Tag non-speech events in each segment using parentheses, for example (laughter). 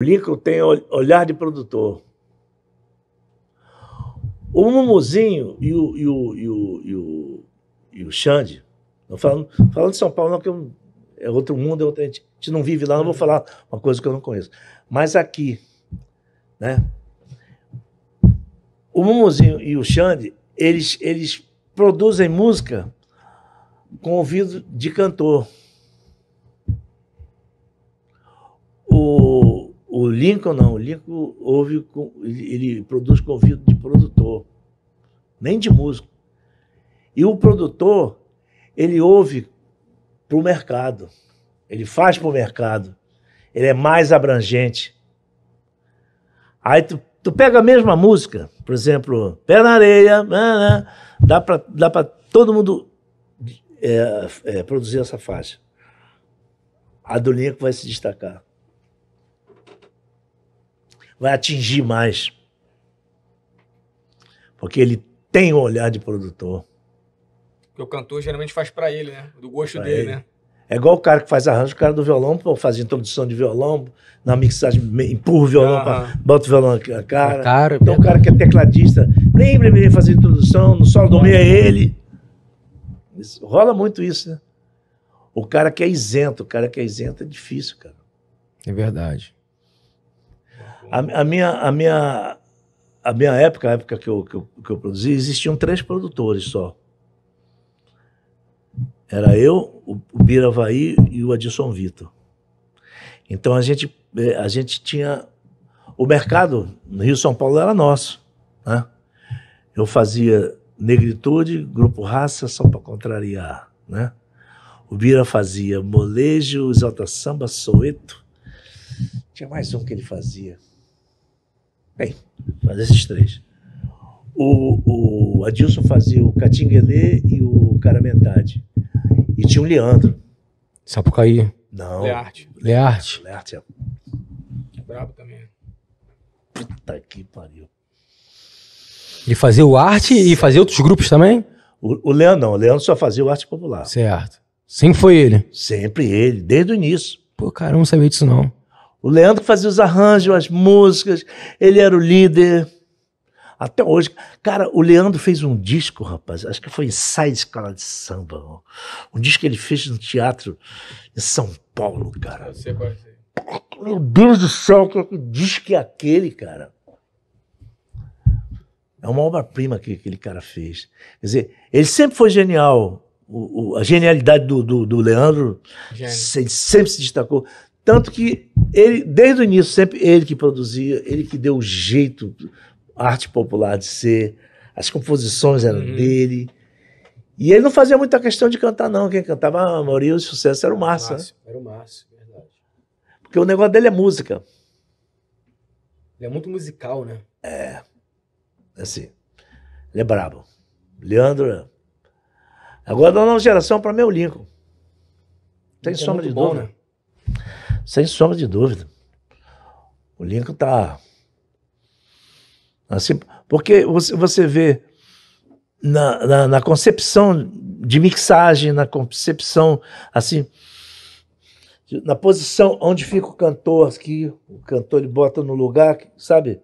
Lincoln tem olhar de produtor. O Mumuzinho e o, e o, e o, e o, e o Xande, falando, falando de São Paulo, não, que é outro mundo, é outra, a, gente, a gente não vive lá, não vou falar uma coisa que eu não conheço. Mas aqui, né? O Mumuzinho e o Xande, eles, eles produzem música com ouvido de cantor. O, o Lincoln não, o Lincoln ouve ele produz com ouvido de produtor, nem de músico. E o produtor, ele ouve para o mercado, ele faz para o mercado, ele é mais abrangente. Aí tu, tu pega a mesma música, por exemplo, Pé na Areia, né, né, dá para dá todo mundo é, é, produzir essa faixa. A do Lincoln vai se destacar. Vai atingir mais. Porque ele tem um olhar de produtor. Porque o cantor geralmente faz para ele, né? Do gosto pra dele, ele. né? É igual o cara que faz arranjo, o cara do violão, pô, faz introdução de violão, na mixagem, empurra o violão, pra, bota o violão na cara. cara então o cara que é tecladista, lembra me fazer introdução, no solo do meio é ele. Isso, rola muito isso, né? O cara que é isento, o cara que é isento é difícil, cara. É verdade. A, a minha, a, minha, a minha época, a época que eu, que eu, que eu produzi, existiam três produtores só. Era eu, o, o Bira Havaí e o Adilson Vitor. Então a gente, é, a gente tinha. O mercado no Rio São Paulo era nosso. Né? Eu fazia Negritude, Grupo Raça, só para contrariar. Né? O Bira fazia Molejo, Exalta Samba, Soeto. Tinha mais um que ele fazia. Bem, fazia esses três. O, o Adilson fazia o Catinguelê e o Caramentade. E tinha o Leandro. Sapucaí. Não. Learte. Learte. Learte é. Brabo também. Puta que pariu. Ele fazia o arte e fazia outros grupos também? O, o Leandro não, o Leandro só fazia o arte popular. Certo. Sempre foi ele? Sempre ele, desde o início. Pô, cara, eu não sabia disso não. O Leandro fazia os arranjos, as músicas, ele era o líder. Até hoje. Cara, o Leandro fez um disco, rapaz, acho que foi Inside Escola de Samba. Um disco que ele fez no teatro em São Paulo, cara. Eu sei qual é Meu Deus do céu, que disco é aquele, cara? É uma obra-prima que aquele cara fez. Quer dizer, ele sempre foi genial. O, o, a genialidade do, do, do Leandro se, sempre se destacou. Tanto que ele, desde o início, sempre ele que produzia, ele que deu o jeito arte popular de ser, as composições eram uhum. dele. E ele não fazia muita questão de cantar, não. Quem cantava a maioria dos sucessos era o Márcio. Né? Era o Márcio, verdade. Porque o negócio dele é música. Ele é muito musical, né? É. Assim. Ele é brabo. Leandro. Agora, da nova geração, para mim, é o Lincoln. Sem é sombra de bom, dúvida. Né? Sem sombra de dúvida. O Lincoln tá Assim, porque você, você vê na, na, na, concepção de mixagem, na concepção, assim, na posição onde fica o cantor aqui, o cantor ele bota no lugar, sabe?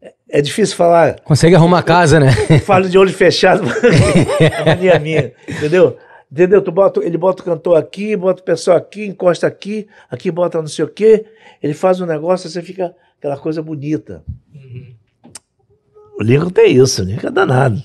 É, é difícil falar. Consegue arrumar a casa, né? Falo de olho fechado, (laughs) é mania minha, entendeu? Entendeu? Tu bota, ele bota o cantor aqui, bota o pessoal aqui, encosta aqui, aqui bota não sei o quê, ele faz um negócio, você fica aquela coisa bonita. Uhum. O Lincoln tem isso, o Lincoln é danado.